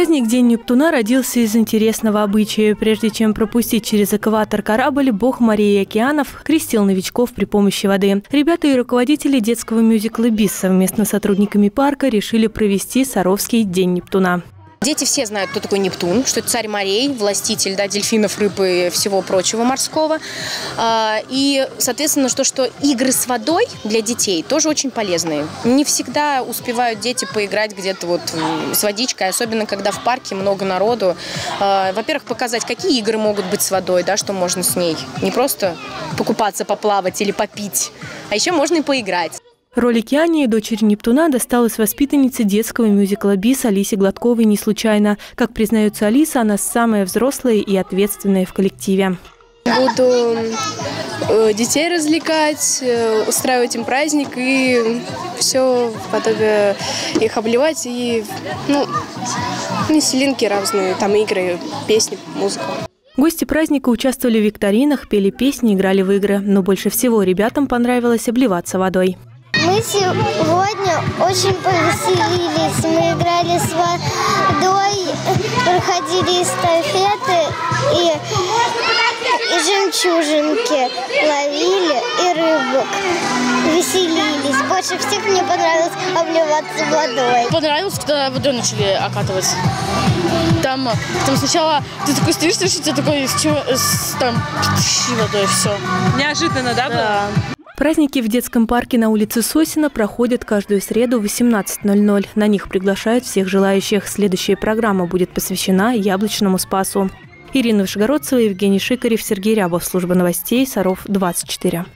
Праздник День Нептуна родился из интересного обычая. Прежде чем пропустить через экватор корабль, бог морей и океанов крестил новичков при помощи воды. Ребята и руководители детского мюзикла «Бис» совместно с сотрудниками парка решили провести Саровский День Нептуна. Дети все знают, кто такой Нептун, что это царь морей, властитель да, дельфинов, рыб и всего прочего морского. А, и, соответственно, что, что игры с водой для детей тоже очень полезные. Не всегда успевают дети поиграть где-то вот с водичкой, особенно когда в парке много народу. А, во-первых, показать, какие игры могут быть с водой, да, что можно с ней. Не просто покупаться, поплавать или попить, а еще можно и поиграть. Роль Океании, дочери Нептуна, досталась воспитаннице детского мюзикла «Бис» Алисе Гладковой не случайно. Как признается Алиса, она самая взрослая и ответственная в коллективе. Буду э, детей развлекать, э, устраивать им праздник и все подобие их обливать и ну, веселинки разные, там игры, песни, музыка. Гости праздника участвовали в викторинах, пели песни, играли в игры. Но больше всего ребятам понравилось обливаться водой. Мы сегодня очень повеселились. Мы играли с водой, проходили эстафеты и, и жемчужинки ловили, и рыбок. Веселились. Больше всех мне понравилось обливаться водой. Понравилось, когда водой начали окатывать. Там, там сначала ты такой стоишь, стоишь, у тебя такой с, с, там водой, все. Неожиданно, да, да. было? Праздники в детском парке на улице Сосина проходят каждую среду в 18.00. На них приглашают всех желающих. Следующая программа будет посвящена Яблочному Спасу. Ирина Вышегородцева, Евгений Шикарев, Сергей Рябов. Служба новостей Саров 24.